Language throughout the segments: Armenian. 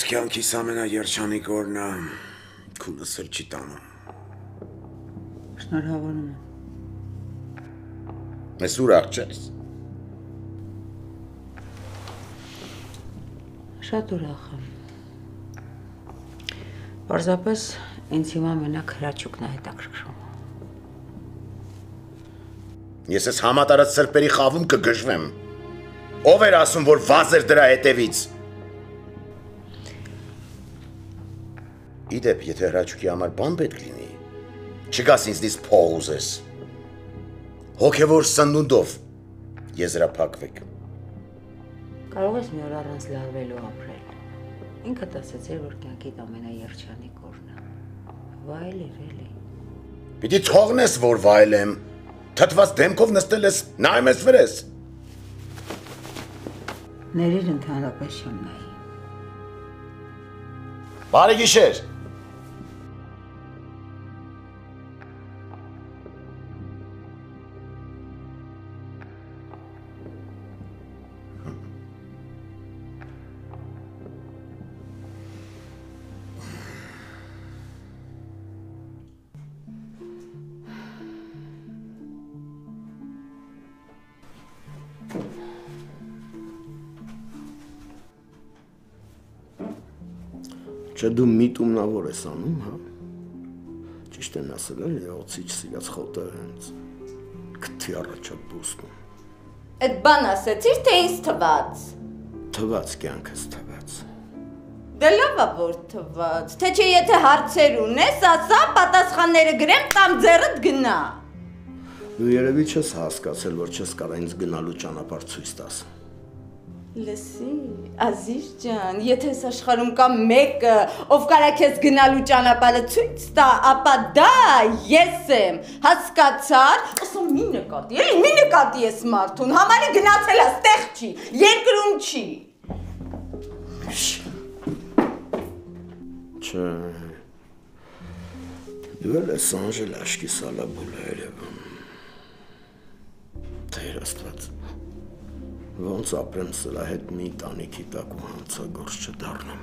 Ես կյանքիս ամենաերջանիկ օրն է, քունս էլ չի տանում։ Շնորհավորում եմ։ Ես ուրախ չես։ Շատ ուրախ եմ։ Պարզապես ինձ հիմա մենակ հրաչուկն է հետաքրքրում։ Ես ես համատարած սրպերի խավում կգժվեմ։ Ով էր ասում, որ վազ էր դրա հետևից։ Իդեպ, եթե հրաչուկի համար բան պետք լինի, չգաս ինձնից փող ուզես։ Հոգևոր սնունդով եզրափակվեք։ Կարող ես մի օր առանց լարվելու ապրել։ Ինքդ ասացիր, որ կյանքիդ ամենաերջանիկ օրն է։ Վայելիր էլի։ Պիտի թողնես, որ վայելեմ։ Թթված դեմքով նստել ես, նայում ես վրես։ Ներիր ընդհանրապես չեմ նայի։ Բարի գիշեր։ Չէ դու միտումնավոր ես անում, հա։ Ճիշտ են ասել, էլի, օծիչ սիրած խոտը հենց քթի առաջա բուսնում։ Այդ բան ասեցիր, թե ինձ թված։ Թված կյանքս թված։ Դե լավ է որ թված։ Թե չէ եթե հարցեր ունես, ասա, պատասխանները գրեմ, տամ ձեռդ գնա։ Դու երևի չես հասկացել, որ չես կարող ինձ գնալու ճանապարհ ցույց տաս։ Լսի, Ազիզ ջան, եթե այս աշխարհում կա մեկը, ով կարա քեզ գնալու ճանապարհը ցույց տա, ապա դա ես եմ։ Հասկացար։ Ասում մի նկատի, էլի մի նկատի ես մարդուն, համարի գնացել է, ստեղ չի, երկրում չի։ Չէ։ Դու էլ ես Անժել աշկի սալաբուլը երևում։ Տեր աստված։ Ոնց ապրեմ սրա հետ մի տանիքի տակ ու հանցագործ չդառնամ։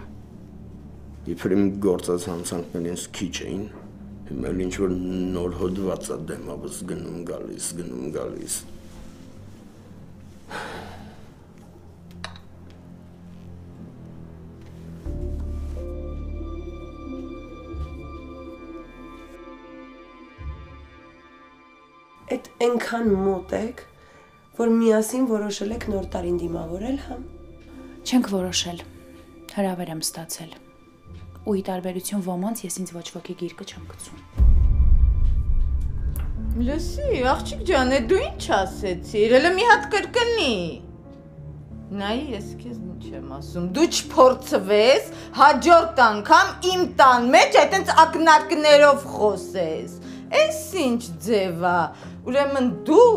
Իբր իմ գործած հանցանքներն ինձ քիչ էին, հիմա էլ ինչ որ նոր հոդված է դեմավս գնում գալիս, գնում գալիս։ Այդ այնքան մոտ եք, որ միասին որոշել եք նոր տարին դիմավորել, հա։ Չենք որոշել։ Հրավեր եմ ստացել։ Ու ի տարբերություն ոմանց ես ինձ ոչ ոքի գիրկը չեմ գցում։ Լսի, աղջիկ ջան, է դու ինչ ասեցիր։ Հələ մի հատ կրկնի։ Նայ, ես քեզ ինչ եմ ասում։ Դու չփորձվես հաջորդ անգամ իմ տան մեջ այտենց ակնարկներով խոսես։ Էս ինչ ձև է։ Ուրեմն դու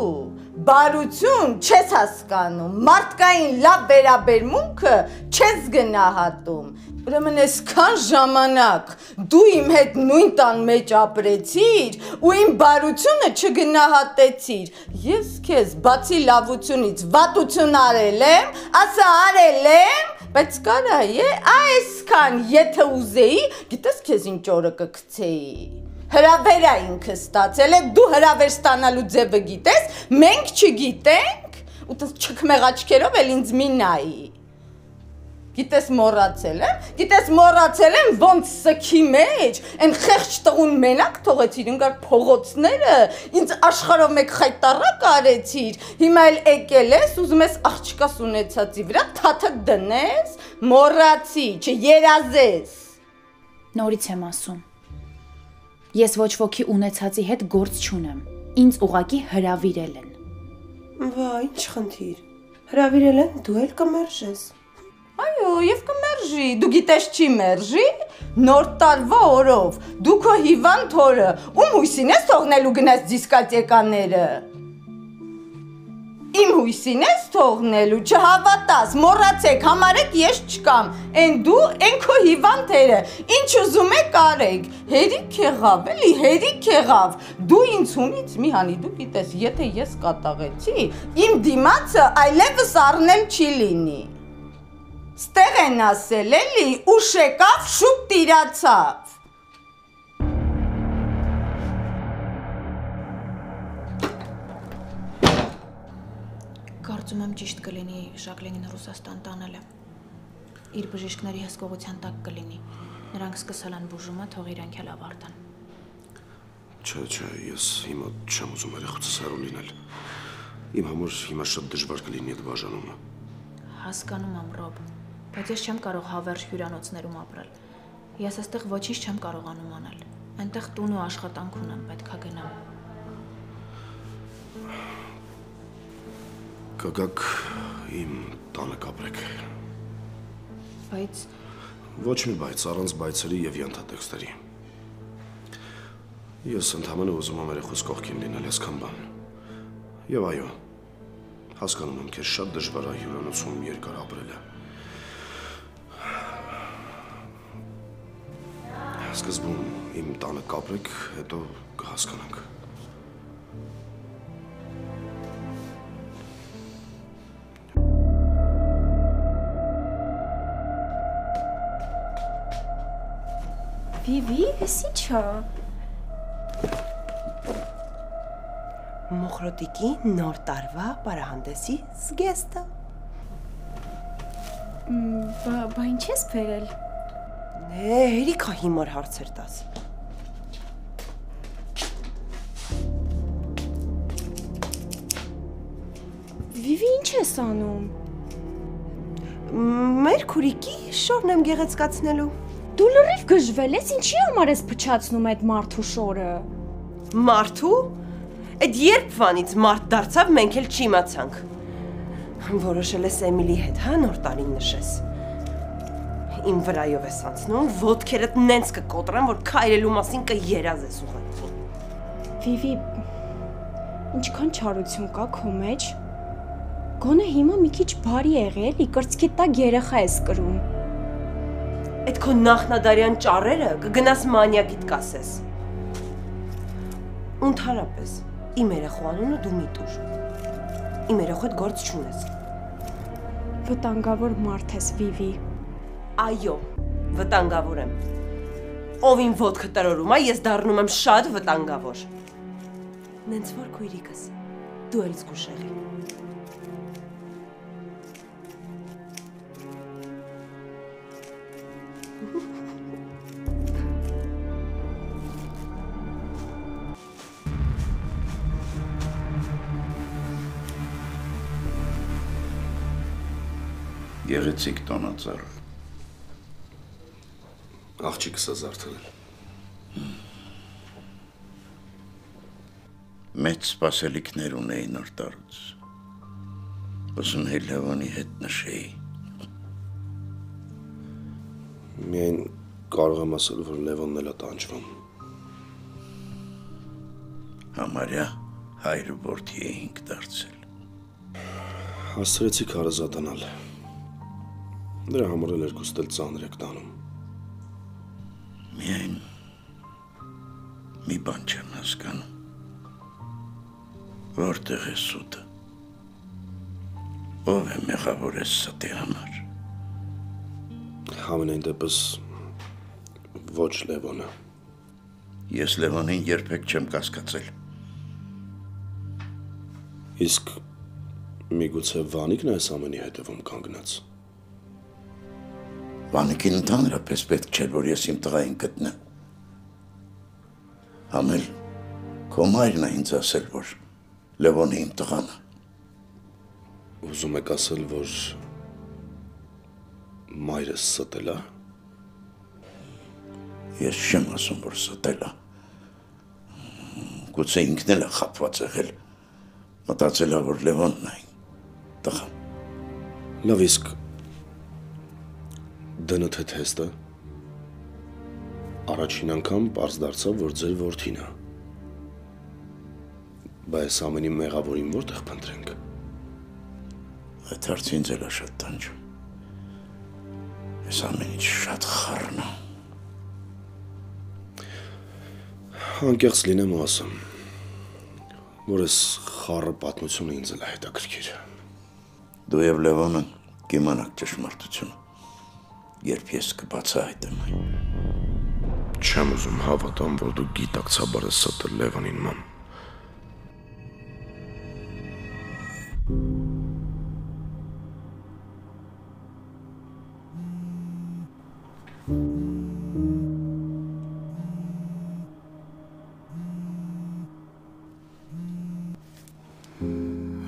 բարություն չես հասկանում, մարդկային լավ վերաբերմունքը չես գնահատում։ Ուրեմն այսքան ժամանակ դու իմ հետ նույն տան մեջ ապրեցիր ու իմ բարությունը չգնահատեցիր։ Ես քեզ բացի լավությունից վատություն արել եմ, ասա արել եմ, բայց կարա է, այսքան եթե ուզեի, գիտես քեզ ինչ օրը կգցեի հրավերա ինքը ստացել է, դու հրավեր ստանալու ձևը գիտես, մենք չգիտենք, ու տես չքմեղաչքերով էլ ինձ մի նայի։ Գիտես մոռացել եմ, գիտես մոռացել եմ ոնց սքի մեջ, այն խեղճ տղուն մենակ թողեցիր, ինքար փողոցները, ինձ աշխարհով մեկ խայտարակ արեցիր, հիմա էլ եկել ես, ուզում ես աղջկաս ունեցածի վրա թաթը դնես, մոռացի, չերազես։ Նորից եմ ասում։ Ես ոչ ոքի ունեցածի հետ գործ չունեմ։ Ինձ ուղակի հրավիրել են։ Վա, ինչ խնդիր։ Հրավիրել են, դու էլ կմերժես։ Այո, եւ կմերժի։ Դու գիտես չի մերժի։ Նոր տարվա օրով դու քո հիվանդ օրը ում հույսին ես թողնելու գնաս դիսկոտեկաները։ Իմ հույսին ես թողնելու, չհավատաս, մոռացեք, համարեք ես չկամ։ Էն դու, էն քո հիվանդերը, ինչ ուզում եք արեք։ Հերիք եղավ, էլի հերիք եղավ։ Դու ինձ ունից մի հանի, դու գիտես, եթե ես կատաղեցի, իմ դիմացը այլևս առնել չի լինի։ Ստեղ են ասել էլի, ուշ եկավ, շուտ տիրացավ։ Կարծում եմ ճիշտ կլինի Ժակլինին Ռուսաստան տանելը։ Իր բժիշկների հսկողության տակ կլինի։ Նրանք սկսել են բուժումը, թող իրենք էլ ավարտան։ Չէ, չէ, ես հիմա չեմ ուզում երեխուցս հեռու լինել։ Իմ համար հիմա շատ դժվար կլինի այդ բաժանումը։ Հասկանում եմ, Ռոբ, բայց ես չեմ կարող հավերժ հյուրանոցներում ապրել։ Ես այստեղ ոչինչ չեմ կարողանում անել։ Այնտեղ տուն ու աշխատանք ունեմ, պետքա գնամ։ Կգաք իմ տանը կապրեք։ Բայց Ոչ մի բայց, առանց բայցերի եւ յանդատեքստերի։ Ես ընդհանրապես ուզում եմ երեխուս կողքին լինել այսքան բան։ Եվ այո, հասկանում եմ, քեզ շատ դժվար է հյուրանոցում երկար ապրելը։ Սկզբում իմ տանը կապրեք, հետո կհասկանանք։ Վիվի, էս ի՞նչա։ Մոխրոտիկի նոր տարվա պարահանդեսի զգեստը։ Բա բա ինչ ես բերել։ Է, հերիքա հիմար հարցեր տաս։ Վիվի, ինչ ես անում։ Մեր քուրիկի շորն եմ գեղեցկացնելու։ Դու լրիվ գժվել ես, ինչի համար ես փչացնում այդ մարդու շորը։ Մարդու։ Այդ երբ վանից մարդ դարձավ, մենք էլ չիմացանք։ Որոշել ես Էմիլի հետ, հա, նոր տարին նշես։ Իմ վրայով ես անցնում, ոտքերդ նենց կկոտրեմ, որ քայլելու մասին կերազ ես ուղղակի։ Վիվի, ինչքան չարություն կա քո մեջ։ Գոնե հիմա մի քիչ բարի եղել, ի կրծքի տակ երեխա ես կրում։ Այդ քո նախնադարյան ճառերը կգնաս մանյակիդ կասես։ Ընդհանրապես, իմ երեխու անունը դու մի տուր։ Իմ հետ գործ չունես։ Վտանգավոր մարդ ես, Վիվի։ Այո, վտանգավոր եմ։ Ով իմ ոտքը տրորում է, ես դառնում եմ շատ վտանգավոր։ Նենց որ քույրիկս, դու էլ զգուշեղի։ Գեղեցիկ տոնածառ։ Աղջիկս է զարթնել։ Մեծ սպասելիքներ ունեի նոր տարուց։ էի Լևոնի հետ նշեի։ Միայն կարող եմ ասել, որ Լևոնն էլ է տանջվում։ Համարյա հայրը որդի էինք դարձել։ Հասցրեցի քարազատանալ։ Դրա համար էլ երկուստ էլ ծանր եք տանում։ Միայն մի բան չեմ հասկանում։ Որտեղ է սուտը։ Ով է մեղավոր է ստի համար։ Համենայն դեպս ոչ Լևոնը։ Ես Լևոնին երբեք չեմ կասկածել։ Իսկ միգուցե Վանիկն այս ամենի հետևում կանգնած։ Վանիկին ընդհանրապես պետք չէր, որ ես իմ տղային գտնեմ։ Համել քո մայրն է ինձ ասել, որ Լևոնը իմ տղան է։ Ուզում եք ասել, որ մայրս ստել է։ Ես չեմ ասում, որ ստել է։ Գուցե ինքն էլ է խապված եղել։ Մտածել է, որ Լևոնն է տղան։ Լավ իսկ դնը թե թեստը առաջին անգամ པարզ դարձավ, որ ձեր որդին է։ Բայց ամենի մեղավորին որտեղ փնտրենք։ Այդ էլ է շատ տանջում։ Ես ամեն ինչ շատ խառն եմ։ Անկեղծ լինեմ ու ասեմ, որ այս խառը պատմությունը ինձ էլ է հետաքրքիր։ Դու եւ Լևոնը կիմանաք ճշմարտությունը։ երբ ես կբացահայտեմ այն։ Չեմ ուզում հավատամ, որ դու գիտակցաբար ես ստել Լևոնին մամ։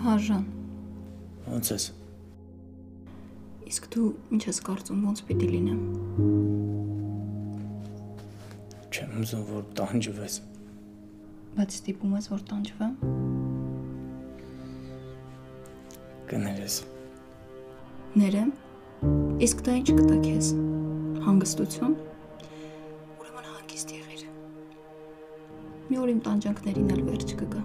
Հաժան, Ոնց ես։ իսկ դու ինչ ես կարծում, ոնց պիտի լինեմ։ Չեմ ուզում որ տանջվես։ Բայց ստիպում ես, որ տանջվեմ։ Կներես։ Ներեմ։ Իսկ դա ինչ կտա քեզ։ Հանգստություն։ Ուրեմն հանգիստ եղիր։ Մի օր իմ տանջանքներին էլ վերջ կգա։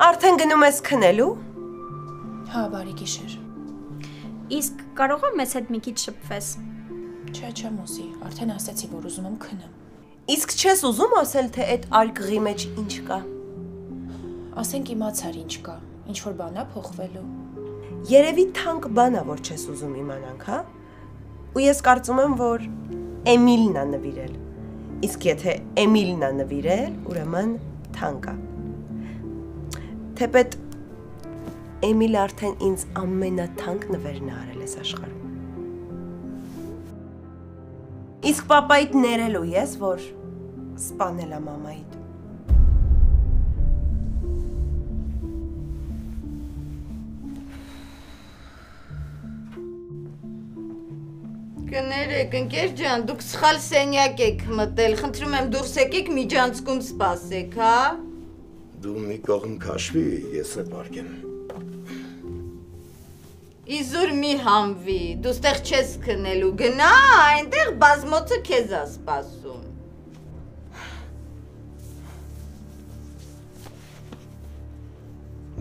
Արդեն գնում ես քնելու։ Հա, բարի գիշեր։ Իսկ կարող եմ մեզ հետ մի քիչ շփվես։ Չէ, չեմ ուզի, արդեն ասացի, որ ուզում եմ քնեմ։ Իսկ չես ուզում ասել, թե այդ արկղի մեջ ինչ կա։ Ասենք իմացար ինչ կա, ինչ որ բանա փոխվելու։ Երևի թանկ բան է, որ չես ուզում իմանանք, հա? Ու ես կարծում եմ, որ Էմիլն է նվիրել։ Իսկ եթե Էմիլն է նվիրել, ուրեմն թանկ է։ Թեպետ Էմիլը արդեն ինձ ամենաթանկ նվերն է արել այս աշխարհում։ Իսկ papaիդ ներելու ես, որ սպանել է մամայիդ։ Կներեք, ընկեր ջան, դուք սխալ սենյակ եք մտել։ Խնդրում եմ դուրս եկեք միջանցքում սպասեք, հա։ Դու մի կողմ քաշվի, ես է բարգեմ։ Իզուր մի համվի, դու ստեղ չես քնելու, գնա, այնտեղ բազմոցը քեզ է սպասում։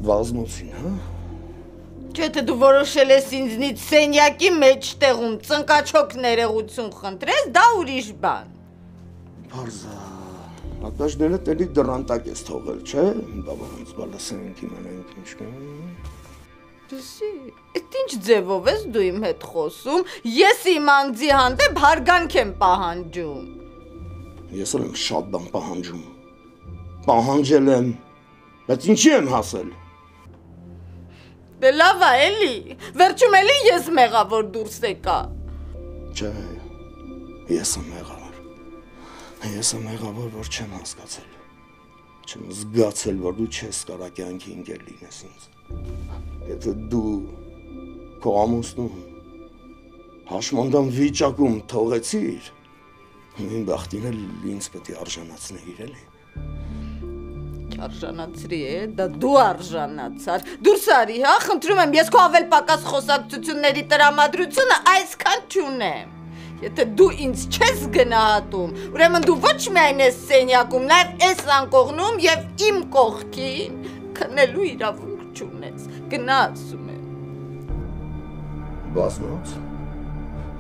Վազնոցին, հա։ Չէ՞ թե դու որոշել ես ինձնից սենյակի մեջտեղում ծնկաչոք ներողություն խնդրես, դա ուրիշ բան։ Բարզա։ Ակաշները տելի դրանտակ ես թողել, չէ՞։ Բաբա ոնց բալասենք իմանանք ինչ կա։ Դսի, այդ ինչ ձևով ես դու իմ հետ խոսում։ Ես իմ անձի հանդեպ հարգանք եմ պահանջում։ Ես էլ եմ շատ բան պահանջում։ Պահանջել եմ, բայց ինչի եմ հասել։ Դե լավ է, էլի։ Վերջում էլի ես մեղավոր դուրս եկա։ Չէ։ Ես եմ եղավոր։ Ես եմ եղավոր, որ չեմ հասկացել։ Չեմ զգացել, որ դու չես կարա կյանքի ինգեր լինես ինձ։ Եթե դու քո ամուսնում հաշմանդամ վիճակում թողեցիր, Ին բախտին էլ ինձ պետք է արժանացնեիր էլի։ Արժանացրի է, դա դու արժանացար։ Դուրս արի, հա, խնդրում եմ, ես քո ավել պակաս խոսակցությունների տրամադրությունը այսքան չունեմ։ Եթե դու ինձ չես գնահատում, ուրեմն դու ոչ միայն ես սենյակում, նաև ես անկողնում եւ իմ կողքին քնելու իրավունք չունես։ Գնա ասում եմ։ Բազմոց։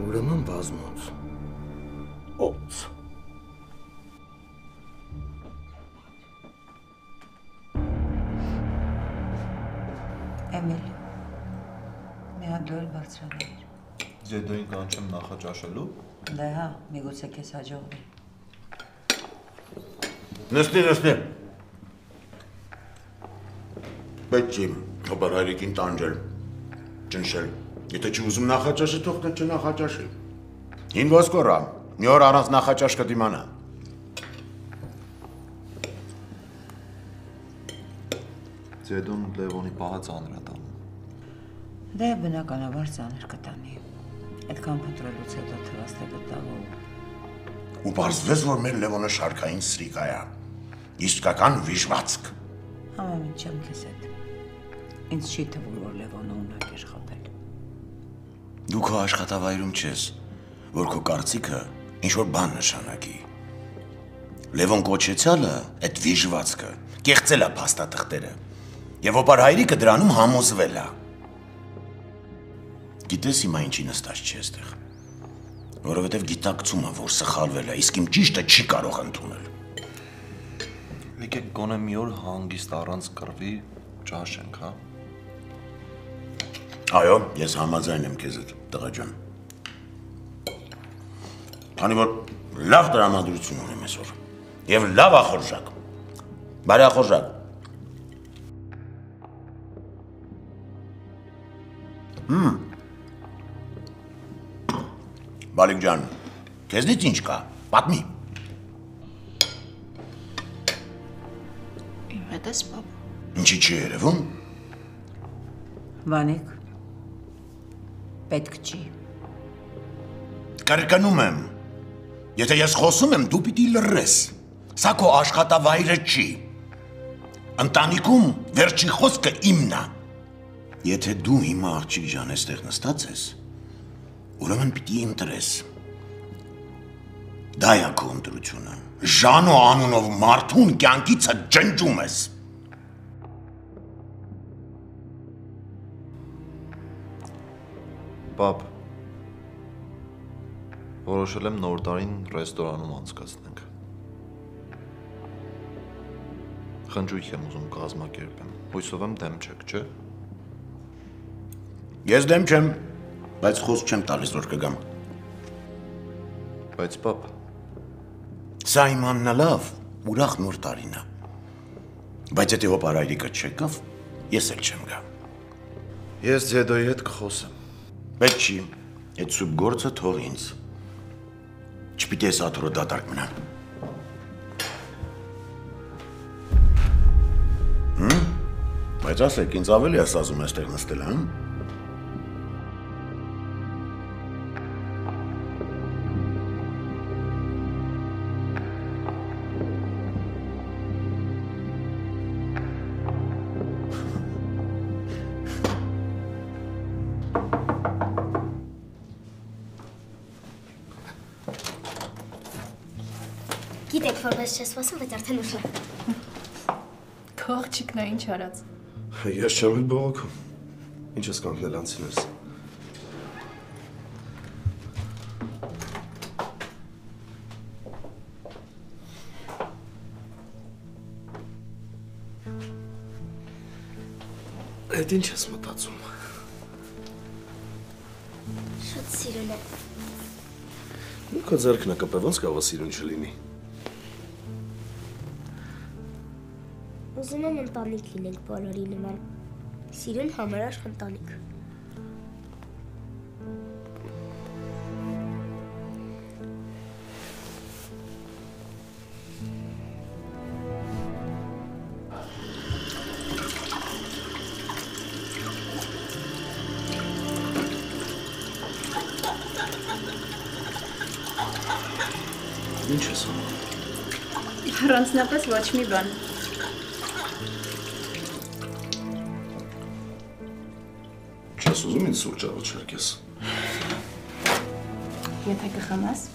Ուրեմն բազմոց։ Օց։ Էմիլ։ Մի հատ դու էլ Ձեդոին կանչեմ նախաճաշելու։ Դե հա, միգուցե քեզ հաջողվի։ Նստի, նստի։ Բայց չի, հոբար հայրիկին տանջել, ճնշել։ Եթե չի ուզում նախաճաշը, թող նա չնախաճաշի։ Հին ոսկորա, մի օր առանց նախաճաշ կդիմանա։ Ձեդուն Լևոնի պահը ծանր է տանում։ Դե բնականաբար ծանր կտանի։ Այդքան փնտրելուց հետո թվաստը գտավ ու Ու բարձվեց, որ մեր Լևոնը շարքային սրիկա է։ Իսկական վիժվածք։ համեմին չեմ քեզ հետ։ Ինձ չի թվում, որ Լևոնը ունակ է շփել։ Դու քո աշխատավայրում չես, որ քո կարծիքը ինչ որ բան նշանակի։ Լևոն կոչեցյալը այդ վիժվածքը կեղծել է փաստաթղթերը։ Եվ ոպար հայրիկը դրանում համոզվել է։ Գիտես հիմա ինչի նստած չի այստեղ։ Որովհետև գիտակցում է, որ սխալվել է, իսկ իմ ճիշտը չի կարող ընդունել։ Եկեք գոնե մի օր հանգիստ առանց կռվի ճաշենք, հա։ Այո, ես համաձայն եմ քեզ հետ, տղա ջան։ Քանի որ լավ տրամադրություն ունեմ այսօր եւ լավ ախորժակ։ Բարի ախորժակ։ Բալիկ ջան, քեզնից ինչ կա։ Պատմի։ Իմ հետ ես, պապ։ Ինչի՞ չի երևում։ Վանիկ պետք չի։ Կարկանում եմ։ Եթե ես խոսում եմ, դու պիտի լռես։ Սա քո աշխատավայրը չի։ Ընտանիքում վերջին խոսքը իմն է։ Եթե դու հիմա աղջիկ ջան այստեղ նստած ես, ուրեմն պիտի ընտրես։ Դա է քո ընտրությունը։ Ժանո անունով մարդուն կյանքիցը ջնջում ես։ Պապ։ Որոշել եմ նոր տարին ռեստորանում անցկացնենք։ Խնջույք եմ ուզում կազմակերպեմ։ Հույսով եմ դեմ չեք, չէ՞։ Ես դեմ չեմ, բայց խոսք չեմ տալիս որ կգամ։ Բայց պապ, Սա իմ աննալավ, ուրախ նոր տարին է։ Բայց եթե հոպարայրիկը չեկավ, ես էլ չեմ գա։ ես Ձեդոյի հետ կխոսեմ։ Պետք չի, այդ սուպ գործը թող ինձ։ Չպիտի ես աթորը դատարկ մնա։ Հմ? Բայց ասեք, ինձ ավելի է սազում այստեղ նստել, հա? Է։ Քո աղջիկն է ինչ արած։ Ես չեմ էլ բողոքում։ Ինչ ես կանգնել անցինես։ Այդ ինչ ես մտածում։ Շատ սիրուն է։ Քո ձեռքն է կպե, ոնց է սիրուն չլինի։ ընտանիք լինենք բոլորի նման։ Սիրուն համարաշ ընտանիք։ Ինչ ես անում։ Առանձնապես ոչ մի բան։ սուրճ առաջարկես։ Եթե կխմես,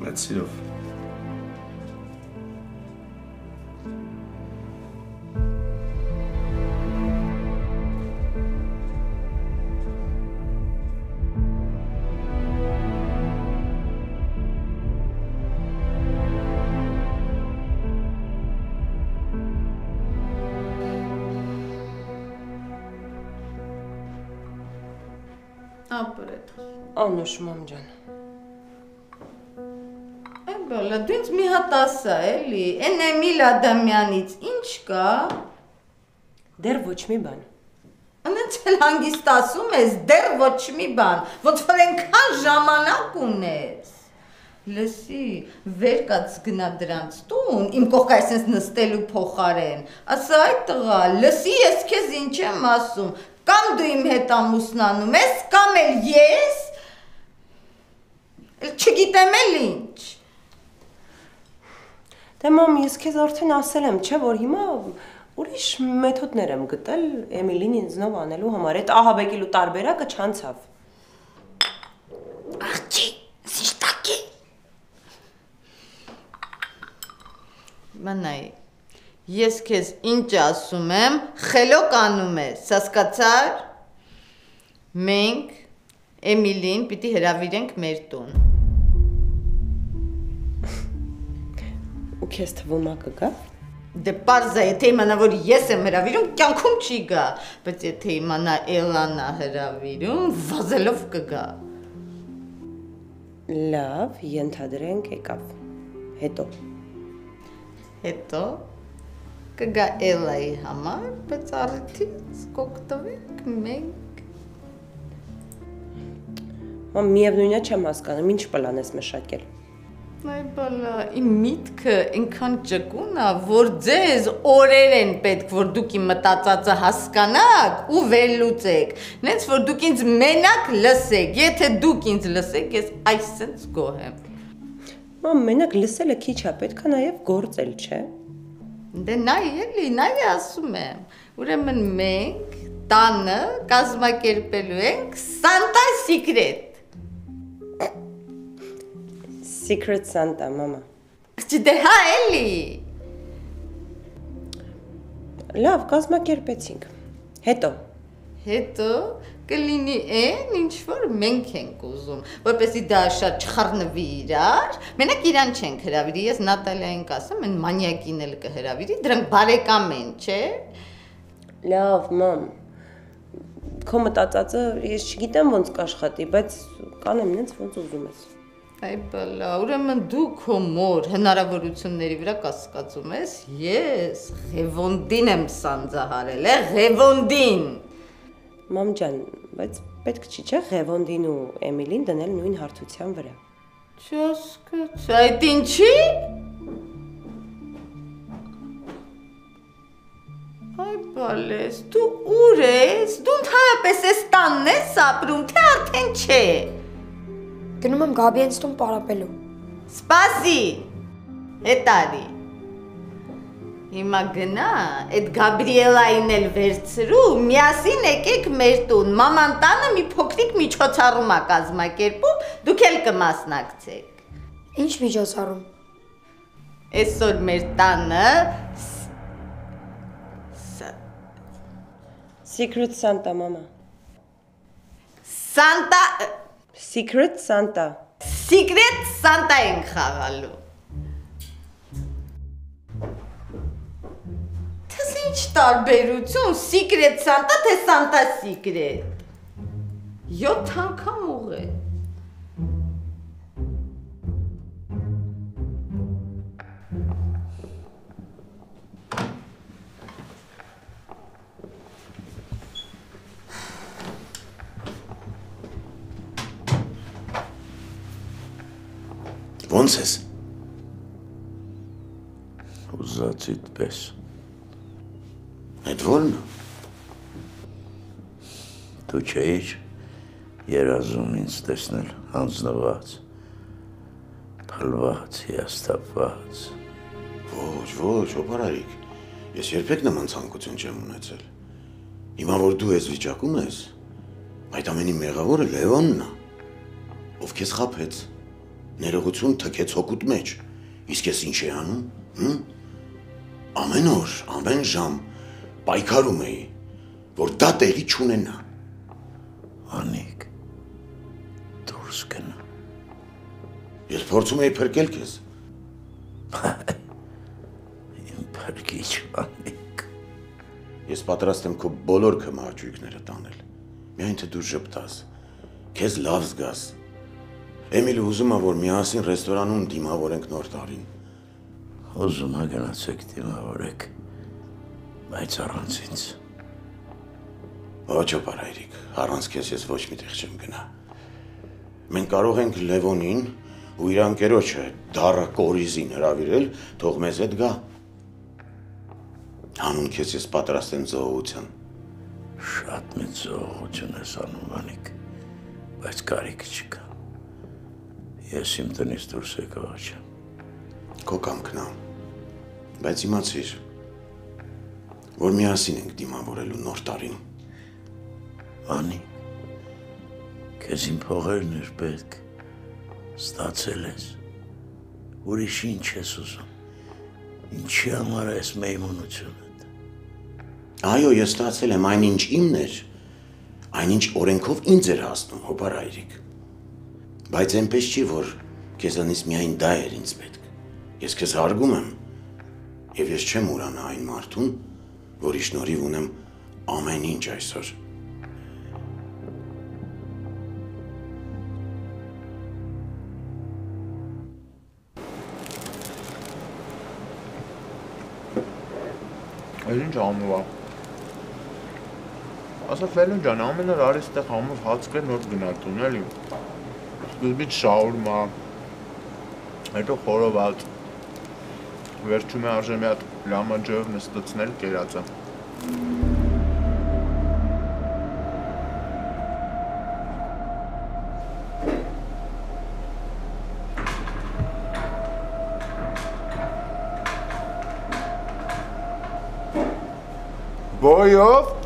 Մեծ սիրով։ Անուշ մամ ջան։ Այն բալա, դու ինձ մի հատ ասա, էլի, այն Էմիլ Ադամյանից ինչ կա։ Դեռ ոչ մի բան։ Անց էլ հանգստացում ես, դեռ ոչ մի բան, ոնց որ այնքան ժամանակ ունես։ Լսի, վեր կաց գնա դրանց տուն, իմ կողքը այսպես նստելու փոխարեն։ Ասա այդ տղա, լսի, ես քեզ ինչ եմ ասում, կամ դու իմ հետ ամուսնանում ես, կամ էլ ես։ չգիտեմ էլ ինչ։ Դե մամ, ես քեզ արդեն ասել եմ, չէ՞ որ հիմա ուրիշ մեթոդներ եմ գտել Էմիլին ինձնով անելու համար։ Այդ ահաբեկելու տարբերակը չանցավ։ Աղջի, սիշտակի։ Մանայ, ես քեզ ինչ ասում եմ, խելոք անում ես, հասկացար։ Մենք Էմիլին պիտի հրավիրենք մեր տուն։ Ու քեզ թվում է կգա։ Դե parza եթե իմանա որ ես եմ հրավիրում, կյանքում չի գա, բայց եթե իմանա Էլանա հրավիրում, վազելով կգա։ Լավ, ենթադրենք եկավ։ Հետո Հետո կգա Էլայի համար, բայց առիթից կօգտվենք մենք։ Մամ, միևնույնն է չեմ հասկանում, ինչ պլան ես մշակել։ Այ բալա, իմ միտքը այնքան ճկուն է, որ ձեզ օրեր են պետք, որ դուք իմ մտածածը հասկանաք ու վերլուծեք։ Նենց որ դուք ինձ մենակ լսեք, եթե դուք ինձ լսեք, ես այսպես գոհ եմ։ Մամ, մենակ լսելը քիչ է, պետքա նաև գործել, չէ՞։ Դե նայ էլի, նայ ասում եմ։ Ուրեմն մենք տանը կազմակերպելու ենք Santa Secret։ Secret Santa, մամա։ Դե հա էլի։ Լավ, կազմակերպեցինք։ Հետո Հետո կլինի այն, ինչ որ մենք ենք ուզում, որպեսզի դա շատ չխառնվի իրար։ Մենակ իրան չենք հրավիրի, ես Նատալիային կասեմ, այն մանյակին էլ կհրավիրի, դրանք բարեկամ են, չէ՞։ լավ, մամ։ Քո մտածածը ես չգիտեմ ոնց կաշխատի, բայց կանեմ նենց ոնց ուզում ես։ Այ բալա, ուրեմն դու քո մոր հնարավորությունների վրա կասկածում ես, ես Ղևոնդին եմ սանձահարել, է Ղևոնդին։ Մամ ջան, բայց պետք չի չէ Ղևոնդին ու Էմիլին դնել նույն հարթության վրա։ Չասկաց, այդ ինչի։ Այ բալես, դու ուր ես։ Դու ընդհանրապես ես տանն ես ապրում, թե արդեն չէ։ Գնում եմ Գաբիենց տուն պարապելու։ Սպասի։ Հետարի։ Հիմա գնա, այդ Գաբրիելային էլ վերցրու, միասին եկեք մեր տուն։ Մաման տանը մի փոքրիկ միջոցառում է կազմակերպում, դուք էլ կմասնակցեք։ Ինչ միջոցառում։ Այսօր մեր տանը Secret Santa, մամա։ Սանտա Secret Santa։ Secret Santa ենք խաղալու։ Թես ինչ տարբերություն, Secret Santa թե Santa Secret։ 7 անգամ ուղե։ Ոնց ես։ Ուզածիդ պես։ Այդ ո՞րն։ Դու չէիր երազում ինձ տեսնել հանձնված, փլված, հիաստապված։ Ոչ, ոչ, օպարարիկ։ Ես երբեք նման ցանկություն չեմ ունեցել։ Հիմա որ դու ես վիճակում ես, այդ ամենի մեղավորը Լևոնն է, ով քեզ խափեց, ներողություն թքեց հոգուտ մեջ։ Իսկ ես ինչ էի անում, հմ? Ամեն օր, ամեն ժամ պայքարում էի, որ դա տեղի չունենա։ Անիկ դուրս գնա։ Ես փորձում էի փրկել քեզ։ Իմ փրկիչ անիկ։ Ես պատրաստ եմ քո բոլոր կմաճույքները տանել։ Միայն թե դու ժպտաս, քեզ լավ զգաս։ Էմիլը ուզում է, որ միասին ռեստորանում դիմավորենք նոր տարին։ Ուզում ա գնացեք դիմավորեք, բայց առանց ինձ։ Ոչ օպարայրիկ, առանց քեզ ես ոչ միտեղ չեմ գնա։ Մենք կարող ենք Լևոնին ու իր անկերոջը դառը կորիզին հravirել, թող մեզ հետ գա։ Հանուն քեզ ես պատրաստ եմ զոհության։ Շատ մեծ զողություն ես անում, Անիկ, բայց կարիք չկա։ Ես իմ տնից դուրս եկա չեմ։ Քո կամքն է։ Բայց իմացիր, որ միասին ենք դիմավորելու նոր տարին։ Անի, քեզ իմ փողերն էր պետք, ստացել ես, ուրիշ ինչ ես ուզում, ինչի համար ես մեյմունությունը։ Այո, ես ստացել եմ այնինչ իմն էր, այնինչ օրենքով ինձ էր հասնում, հոբար այրիկ։ Բայց այնպես չի, որ քեզանից միայն դա էր ինձ պետք։ Ես քեզ հարգում եմ, եւ ես չեմ ուրանա այն մարդուն, որի շնորհիվ ունեմ ամեն ինչ այսօր։ Այլ ինչ ամուր է։ Ասա Ֆելուն ջան, ամեն օր արի ստեղ համով հացկեր նոր գնալ տուն էլի։ Սկզբից շաուրմա, հետո խորոված։ Վերջում է արժե մի հատ լամաջով նստացնել կերածը։ Բոյով Ապտեն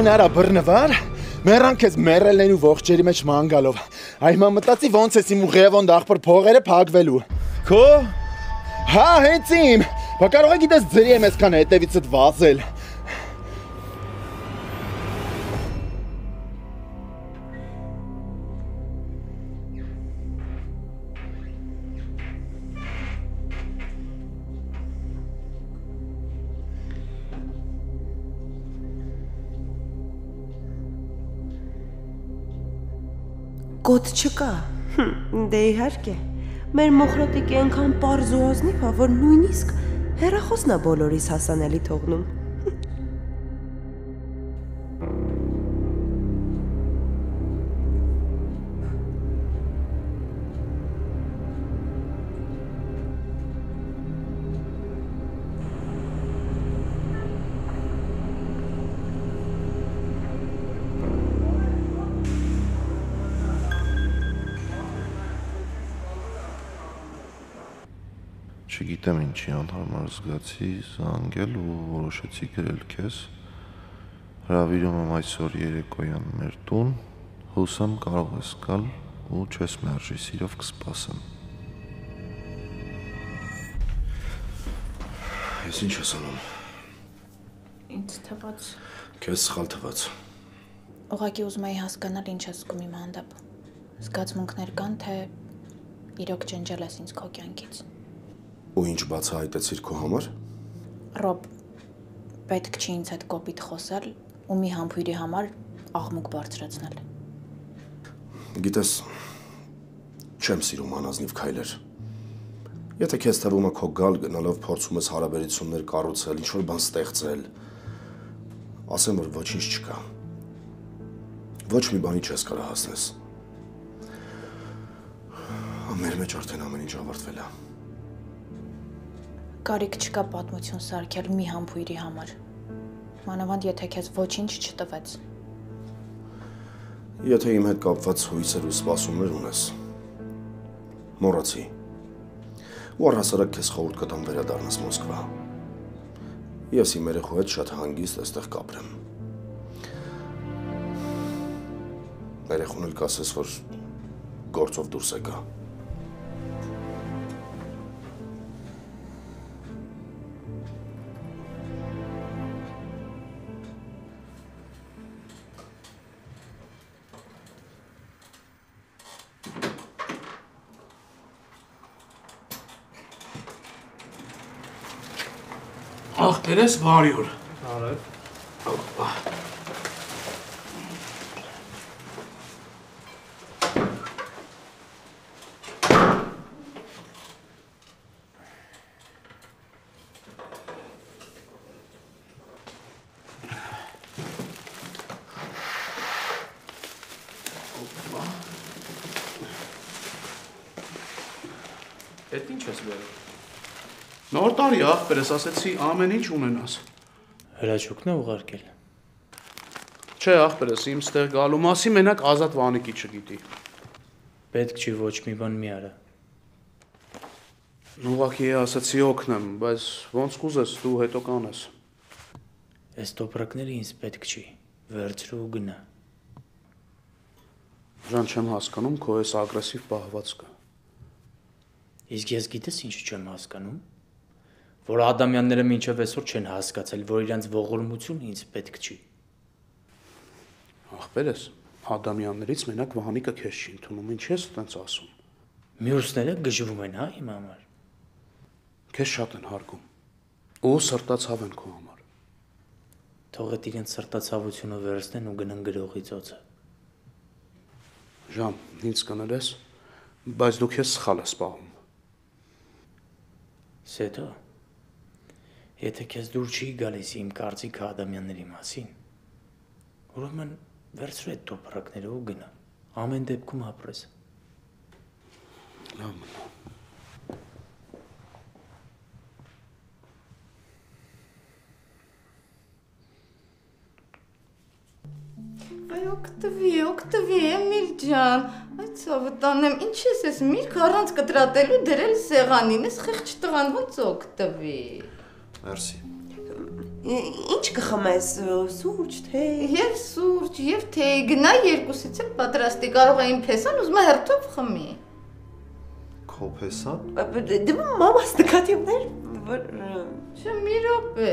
Հեն արա բռնվար, մեռան քեզ մեռել են ու ողջերի մեջ ման գալով։ Այ հիմա մտածի ոնց ես իմ ուղևոն դախպր փողերը փակվելու։ Քո Հա, հենց իմ։ Բա կարող է գիտես ձրի եմ այսքան հետևիցդ վազել։ Կոտ չկա։ Դե իհարկե։ Մեր մոխրոտիկի այնքան པարզ ու ազնիվ է, որ նույնիսկ հերախոսն է բոլորիս հասանելի թողնում։ Չգիտեմ ինչի անհարմար զգացի զանգել ու որոշեցի գրել քեզ։ Հրավիրում եմ այսօր երեկոյան մեր տուն, հուսամ կարող ես գալ ու չես մերժի, սիրով կսպասեմ։ Ես ինչ ես անում։ Ինձ թվաց, Քեզ սխալ թվաց։ ուղղակի ուզում էի հասկանալ ինչ ես զգում իմ հանդեպ։ Զգացմունքներ կան, թե իրոք ջնջել ես ինձ քո կյանքից։ Ու ինչ բացահայտեցիր քո համար։ Ռոբ, պետք չի ինձ հետ կոպիտ խոսել ու մի համբույրի համար աղմուկ բարձրացնել։ Գիտես, չեմ սիրում անազնիվ քայլեր։ Եթե քեզ թվում է քո գալ գնալով փորձում ես հարաբերություններ կառուցել, ինչ որ բան ստեղծել, ասեմ որ ոչինչ չկա։ Ոչ մի բանի չես կարող հասնես։ Մեր մեջ արդեն ամեն ինչ ավարտվել է։ Կարիք չկա պատմություն սարքել մի համբույրի համար։ Մանավանդ եթե քեզ ոչինչ չտվեց։ Եթե իմ հետ կապված հույսեր ու սպասումներ ունես, մոռացի։ Ու առհասարակ քեզ խորհուրդ կտամ վերադառնաս Մոսկվա։ Ես իմ երեխու հետ շատ հանգիստ այստեղ կապրեմ։ Երեխուն էլ կասես, որ գործով դուրս եկա։ Ախտերես բարի օր։ Նոր տարի ախպերս ասեցի ամեն ինչ ունենաս։ Հրաչուկն է ուղարկել։ Չէ, ախպերս իմ ստեղ գալու մասի մենակ ազատ վանիկի չգիտի։ Պետք չի ոչ մի բան մի արա։ Ուղղակի ասացի օգնեմ, բայց ոնց կուզես դու հետո կանես։ Այս տոպրակները ինձ պետք չի։ Վերցրու ու գնա։ Ժան չեմ հասկանում քո այս ագրեսիվ պահվածքը։ Իսկ ես գիտես ինչ չեմ հասկանում։ Որ Ադամյանները մինչև այսօր չեն հասկացել, որ իրանց ողորմությունը ինձ պետք չի։ Ախպերս, Ադամյաններից մենակ Վահանիկը քեզ չի ընդունում, ինչ ես տենց ասում։ Մյուսները գժվում են, հա, իմ համար։ Քեզ շատ են հարգում։ Ու սրտացավ են քո համար։ Թող այդ իրենց սրտացավությունը վերցնեն ու գնան գրողի ծոցը։ Ժան, ինձ կներես, բայց դու քեզ սխալ ես պահում։ Սեթո։ Եթե քեզ դուր չի գալիս իմ կարծիքը Ադամյանների մասին, ուրեմն վերցրու այդ տոպրակները ու գնա։ Ամեն դեպքում ապրես։ Լավ Այ օգտվի, օգտվի, Էմիլ ջան։ Այդ ցավը տանեմ, ինչ ես ես միրգ առանց կտրատելու դրել սեղանին, ես խեղճ տղան ոնց օգտվի։ Մերսի։ Ինչ կխմես, սուրճ, թե։ Եվ սուրճ, եւ թե գնա երկուսից էլ պատրաստի, կարող է իմ փեսան ուզում է հերթով խմի։ Քո փեսան։ Դե մամաս նկատի ուներ, որ Չէ, մի րոպե։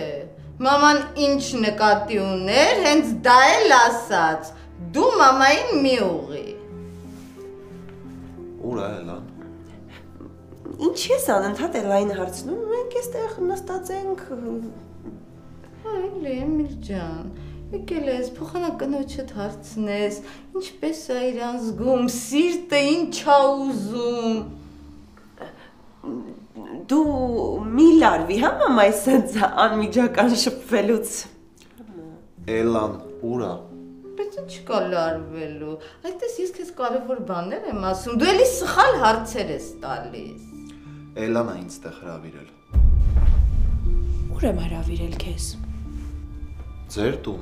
Մաման ինչ նկատի ուներ, հենց դա էլ ասաց։ Դու մամային մի ուղի։ Ուր է Էլան։ ինչ ես անընդհատ Էլային հարցնում, մենք այստեղ նստած ենք Այլ Էմիլ ջան, եկել ես փոխանակնոջդ հարցնես, ինչպես է իրան զգում, սիրտը ինչ ա ուզում։ դու մի լարվի, հա մամայի սենց անմիջական շփվելուց։ Էլան, ուր է։ Բայց ինչ կա լարվելու։ Այդպես ես քեզ կարևոր բաներ եմ ասում, դու էլի սխալ հարցեր ես տալիս։ Էլան է ինձ տեղ հravirել։ Ուր եմ հravirել քեզ։ Ձեր տուն։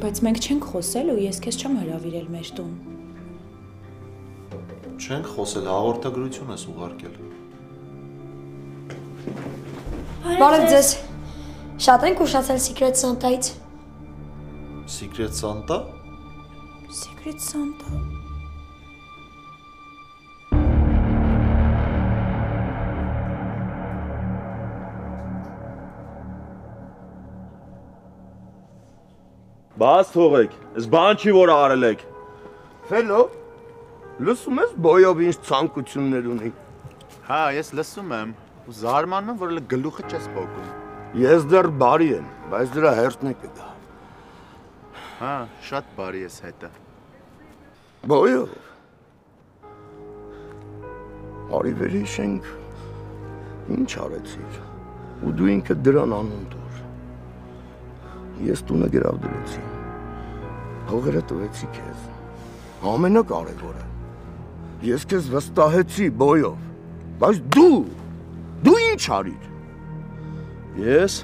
Բայց մենք չենք խոսել ու ես քեզ չեմ հravirել մեր տուն։ Չենք խոսել, հաղորդագրություն ես ուղարկել։ Բարև ձեզ։ Շատ ենք ուշացել Secret Santa-ից։ Secret Santa։ Secret Santa։ Բաց թողեք, այս բան չի որ արել եք։ Ֆելո, լսում ես բոյով ինչ ցանկություններ ունի։ Հա, ես լսում եմ ու զարմանում եմ, որ գլուխը չես փոկում։ Ես դեռ բարի եմ, բայց դրա հերթն է կգա։ Հա, շատ բարի ես հետը։ Բոյով։ Արի վերիշենք։ Ինչ արեցիր։ Ու դու ինքը դրան անուն դուր։ Ես տունը գրավ դրեցի։ Փողերը տվեցի քեզ։ Ամենակարևորը։ Ես քեզ վստահեցի բոյով։ Բայց դու դու ինչ արիր։ Ես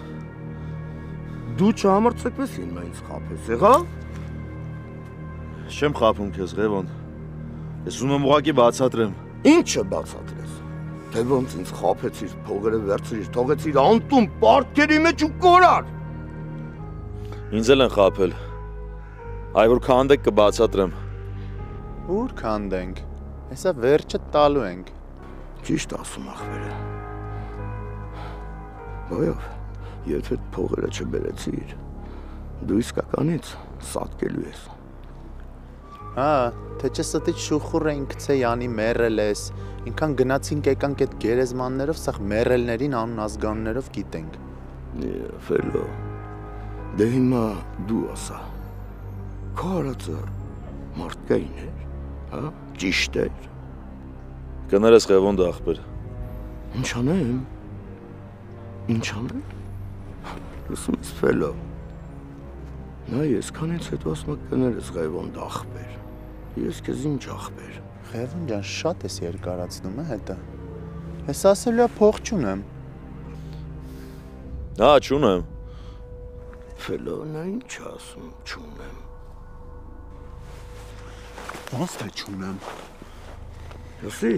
Դու չհամարցակվես ինձ ինձ խափես, եղա։ Չեմ խափում քեզ, Ղևոն։ Ես ուզում եմ ուղակի բացատրեմ։ Ինչը բացատրես։ Թե ոնց ինձ խափեցիր, փողերը վերցրիր, թողեցիր անտուն պարտքերի մեջ ու կորար։ Ինձ էլ են խափել։ Այ որ քանդեք կբացատրեմ։ Ուր քանդենք։ Հեսա վերջը տալու ենք։ Ճիշտ ասում ախվերը։ Ոյով, եթե փողերը չբերեցիր, դու իսկականից սատկելու ես։ Հա, թե չէ ստի շուխուր ենք ցե յանի մերել ես, Ինքան գնացինք եկանք այդ գերեզմաններով, սա մերելներին անուն ազգանուններով գիտենք։ Ֆելո։ Դե հիմա դու ասա։ Քո արածը մարդկային էր, հա? Ճիշտ էր։ Կներես Ղևոնդը ախպեր։ Ինչ անեմ։ Ինչ անեմ։ Լսում ես Ֆելո։ Նա ես քանից հետո ասում եք կներես Ղևոնդը ախպեր։ Ես քեզ ինչ ախպեր։ Ղևոն ջան, շատ ես երկարացնում, է հետը։ Ես ասելու եմ փող չունեմ։ Հա, չունեմ։ Ֆելո, նա ինչ ասում, չունեմ։ Ոնց թե չունեմ։ Լսի,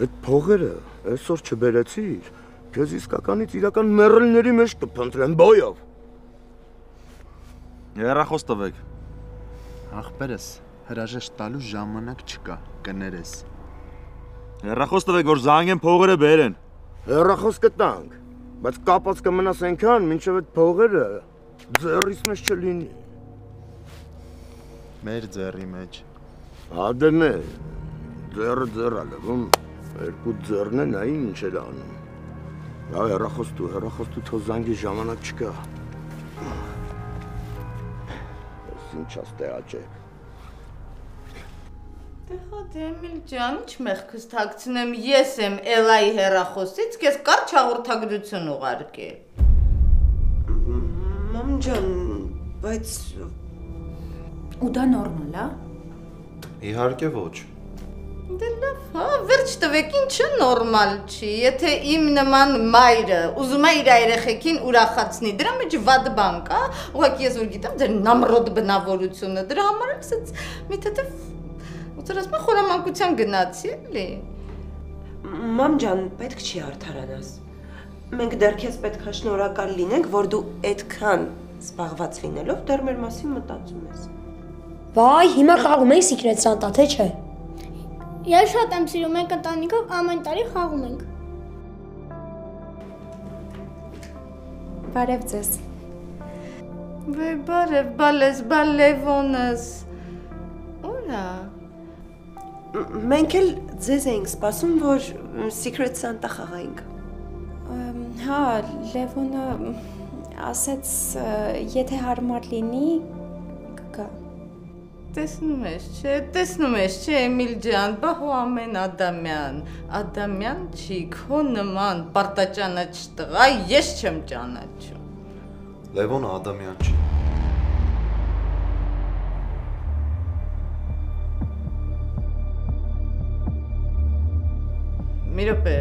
այդ փողերը այսօր չբերեցիր, քեզ իսկականից իրական մեռելների մեջ կփնտրեն բոյով։ Երախոս տվեք։ Ախպերս, հրաժեշտ տալու ժամանակ չկա, կներես։ Երախոս տվեք, որ զանգեն փողերը բերեն։ Հեռախոս կտանք, բայց կապած կմնաս այնքան, մինչև այդ փողերը ձեռիս մեջ չլինի։ Մեր ձեռի մեջ։ Հադե մե, ձեռը ձեռ ալվում, երկու ձեռն են այն ինչ էլ անում։ Դա հեռախոս դու թո զանգի ժամանակ չկա։ Ես ինչ աստեղաճեք։ Դե հա Էմիլ ջան, ինչ մեղքս թաքցնեմ, ես եմ Էլայի հերախոսից, քեզ կարճ հաղորդագրություն ուղարկել։ Մամ ջան, բայց Ու դա նորմալ է։ Իհարկե ոչ։ Դե լավ, հա, վերջ տվեք, ինչը նորմալ չի։ Եթե իմ նման մայրը ուզում է իր երեխեքին ուրախացնի, դրա մեջ վատ բան կա։ Ուղղակի ես որ գիտեմ ձեր նամրոդ բնավորությունը, դրա համար էլ ասած մի թեթև ուծր ասма խորամանկության գնացի էլի։ մամ ջան, պետք չի արդարանաս։ Մենք դեռ քեզ պետք է շնորհակալ լինենք, որ դու այդքան զբաղված լինելով դեռ մեր մասին մտածում ես։ Վայ, հիմա խաղում ենք Secret Santa, թե չէ։ Ես շատ եմ սիրում, մենք ընտանիքով ամեն տարի խաղում ենք։ Բարև ձեզ։ Վե բարև, բալես, բալևոնս։ Ուրա։ Մենք էլ ձեզ էինք սպասում, որ Secret Santa խաղայինք։ Հա, Լևոնը ասեց, եթե հարմար լինի, Տեսնում ես, չէ, տեսնում ես, չէ, Էմիլ ջան, բա հո ամեն Ադամյան, Ադամյան չի, քո նման պարտաճանաչ տղա ես չեմ ճանաչում։ Լևոնը Ադամյան չի։ Մի րոպե,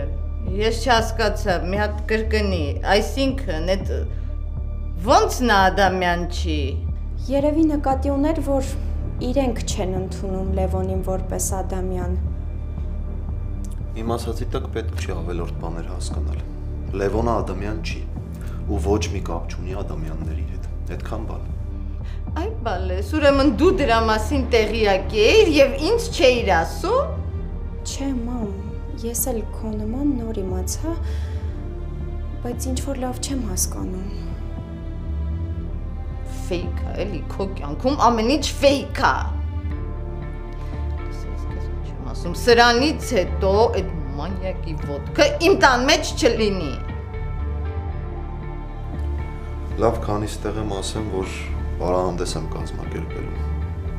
ես չհասկացա, մի հատ կրկնի, այսինքն այդ ո՞նց նա Ադամյան չի։ Երևի նկատի ուներ, որ իրենք չեն ընդունում Լևոնին որպես Ադամյան։ Իմ ասացի տակ պետք չի ավելորդ բաներ հասկանալ։ Լևոնը Ադամյան չի ու ոչ մի կապ չունի Ադամյանների հետ։ Այդքան բան։ Այ բալես, ուրեմն դու դրա մասին տեղյակ էիր եւ ինձ չէիր ասում։ Չէ, մամ, ես էլ քո նման նոր իմացա, բայց ինչ որ լավ չեմ հասկանում։ Ֆեյք է, էլի քո կյանքում ամեն ինչ ֆեյք է։ ասում, սրանից հետո այդ մանյակի ոդկը իմ տան մեջ չլինի։ Լավ, քանի ստեղ եմ ասեմ, որ բարահանդես եմ կազմակերպելու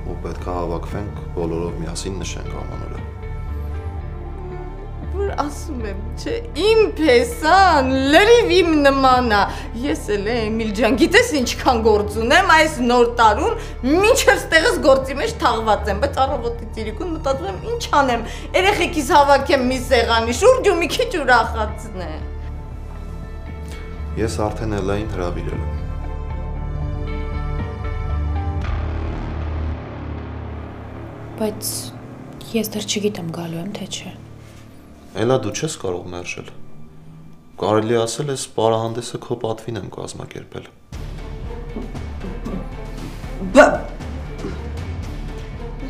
ու պետք է հավաքվենք բոլորով միասին նշենք ամանորը։ Որ ասում եմ, չէ, իմ փեսան լրիվ իմ նման է։ Ես էլ եմ, Էմիլ ջան, գիտես ինչքան գործ ունեմ այս նոր տարուն, մինչև ստեղս գործի մեջ թաղված եմ, բայց առավոտի ծիրիկուն մտածում եմ, ինչ անեմ, երեխեքիս հավաքեմ մի սեղանի շուրջ ու մի քիչ ուրախացնեմ։ Ես արդեն Էլային հրավիրել եմ։ Բայց ես դեռ չգիտեմ գալու եմ թե չէ։ Էլա դու չես կարող մերժել։ Կարելի ասել էս բարահանդեսը քո պատվին եմ կազմակերպել։ Բա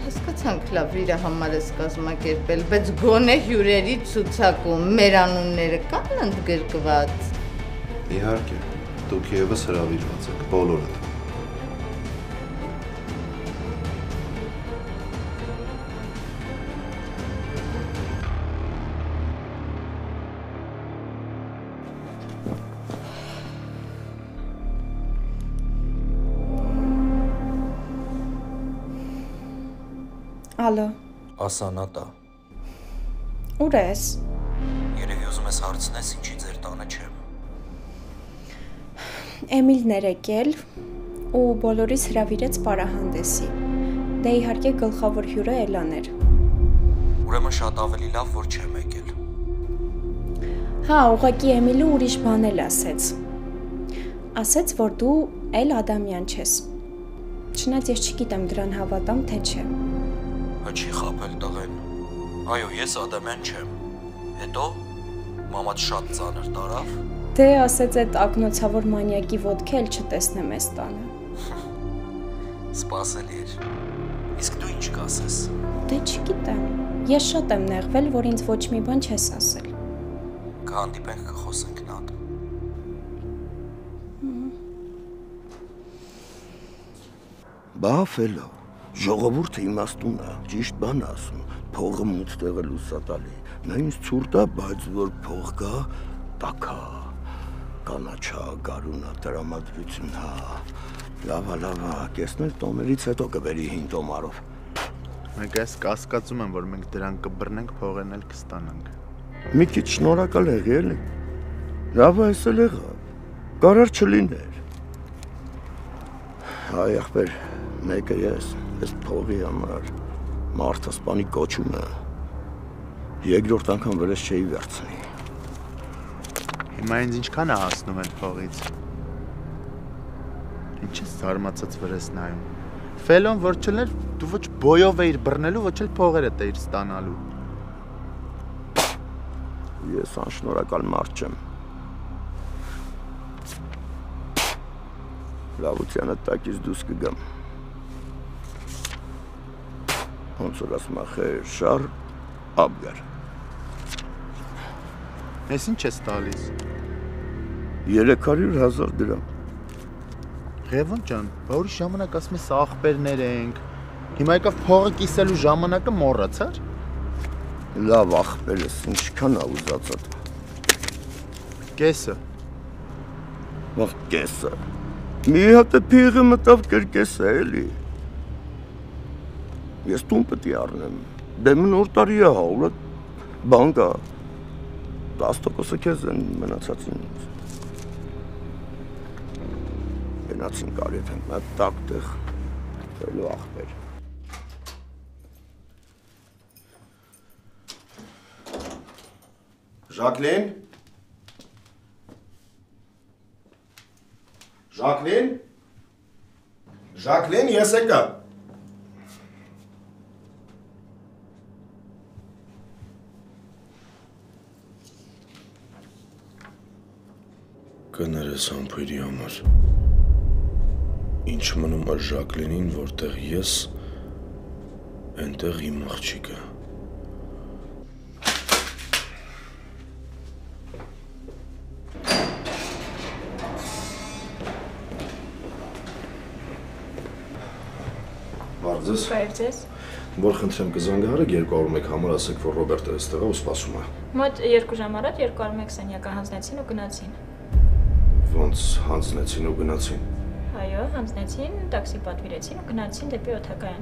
Հասկացանք լավ իր համար ես կազմակերպել, բայց գոնե հյուրերի ցուցակում մեր անունները կան ընդգրկված։ Իհարկե, դուք եւս հրավիրված եք բոլորդ։ Ալո, Ասանատա։ ուր ես։ Երևի ուզում ես հարցնես, ինչի ձեր տանը չեմ։ Էմիլն էր եկել ու բոլորիս հրավիրեց պարահանդեսի։ Դե իհարկե գլխավոր հյուրը Էլան էր։ Ուրեմն շատ ավելի լավ, որ չեմ եկել։ Հա, ուղղակի Էմիլը ուրիշ բան էլ ասեց։ Ասեց, որ դու Էլ Ադամյան չես։ Չնայած ես չգիտեմ դրան հավատամ թե չէ։ Հա չի խապել տղեն։ Այո, ես Ադամյան չեմ։ Հետո մամադ շատ ծանր տարավ։ Դե ասեց այդ ակնոցավոր մանյակի ոդքը էլ չտեսնեմ այս տանը։ Սպասելի էր։ Իսկ դու ինչ կասես։ Դե չգիտեմ։ Ես շատ եմ նեղվել, որ ինձ ոչ մի բան չես ասել։ Կհանդիպենք կխոսենք նատ։ Բա ֆելո, ժողովուրդը իմաստուն է, ճիշտ բան է ասում, փողը մութ տեղը լուսատալի։ Նա ինձ ցուրտ է, բայց որ փող կա, տակա, կանաչա, գարունա, տրամադրություն, հա։ Լավա, լավա, կեսնել տոներից հետո կբերի հին տոմարով։ Մենք այս կասկածում եմ, որ մենք դրան կբռնենք, փողերն էլ կստանանք։ Մի քիչ շնորհակալ եղի էլի։ Լավ է, էս էլ եղա։ Կարար չլիներ։ Այ ախպեր, մեկը ես, այս փողի համար մարդը սպանի կոչում է։ Երկրորդ անգամ վրես չէի վերցնի։ Հիմա ինձ ինչքան է հասնում այդ փողից։ Ինչ ես զարմացած վրես նայում։ Ֆելոն որ չլներ, դու ոչ բոյով էիր բռնելու, ոչ էլ փողերը տեիր ստանալու։ Ես անշնորհակալ մարդ չեմ։ Լավությանը տակից դուրս կգամ։ Ոնց որ ասում ախեր շար աբգար։ Ես ինչ ես տալիս։ 300 հազար դրամ։ Ղևոն ջան, ուրիշ ժամանակ ասում ես աղբերներ ենք։ Հիմա եկավ փողը կիսելու ժամանակը մոռացար։ Լավ ախպերս, ինչքան է ուզածդ։ Կեսը։ Ախ, կեսը։ Մի հատ է փիղը մտավ կրկեսը էլի։ Ես տուն պետք է առնեմ։ Դե նոր տարի է հա, ուրա բան կա։ 10%-ը քեզ են մնացածին։ Գնացին կարիվ ենք, նա տակ տեղ ֆելո ախպեր։ Ժակլին Ժակլին Ժակլին, ես եկա։ Կներես համբույրի համար։ Ինչ մնում է Ժակլինին, որտեղ ես այնտեղ իմ աղջիկը։ Բարձես։ Բարև ձեզ։ Որ խնդրեմ կզանգահարեք 201 համար ասեք, որ Ռոբերտը այստեղ է ու սպասում է։ Մոտ 2 ժամ առաջ 201 սենյակը հանձնեցին ու գնացին։ Ոնց հանձնեցին ու գնացին։ Այո, հանձնեցին, տաքսի պատվիրեցին ու գնացին դեպի օթակայան։